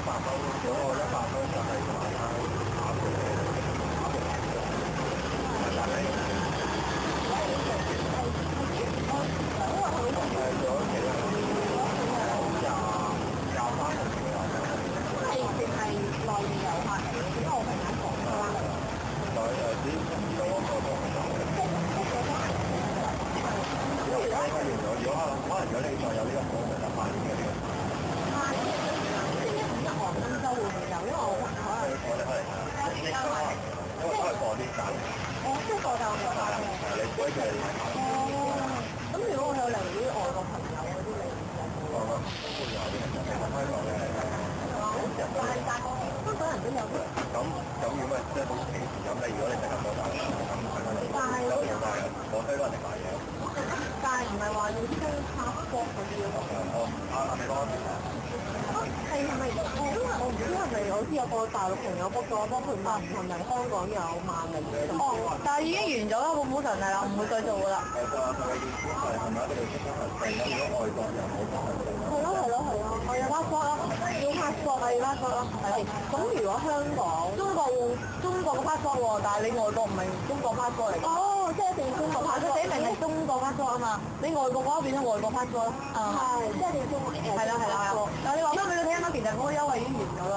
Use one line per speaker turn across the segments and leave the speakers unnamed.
咁，如果
我一百分就喺，就喺，就喺，就
喺，就喺，就喺，就喺，就喺，就喺。
哦，即係個教嘅話嘅。
係你可以嘅買。
哦，咁如果我有嚟。啲外國朋友嗰啲嚟。有冇
我？會有嘅，其實香港嘅。
香港人都有嘅。
咁咁如果即係好歧視咁，你如果你成日過大咁
但係
有冇買啊？我推幫人哋買嘢。
但係唔係話要升 passport 嗰啲咯？
哦，阿阿你幫我
係係咪？我因為我唔知係咪我知有個大陸朋友 book 咗，幫佢問係咪香港有萬寧嘅？哦，但係已經完咗啦，個冇神係啦，唔會再做噶啦。
誒個佢嘅意思係係咪佢哋出咗行證咁？如果外國人冇出行證
係咯係咯係咯，我有 passport 咯，要 passport 係要 passport 咯，係。咁如果香港中國用中國嘅 passport 喎，但係你外國唔係中國 passport 嚟。哦，即係一定要中國 passport。佢寫明係中國 passport 啊嘛，你外國嘅話變咗外國 passport 咯。係，即係一定中國誒。係啦係啦係啦。但係你話翻俾佢聽啦，其實嗰個優惠已經完咗啦。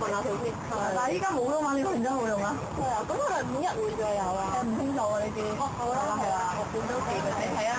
我問下佢先。但係依家冇啦嘛，呢個然之後冇用啊。係啊，咁可能五一會再有啊？誒唔清楚啊呢啲。哦，好啦。係啊，六罐都。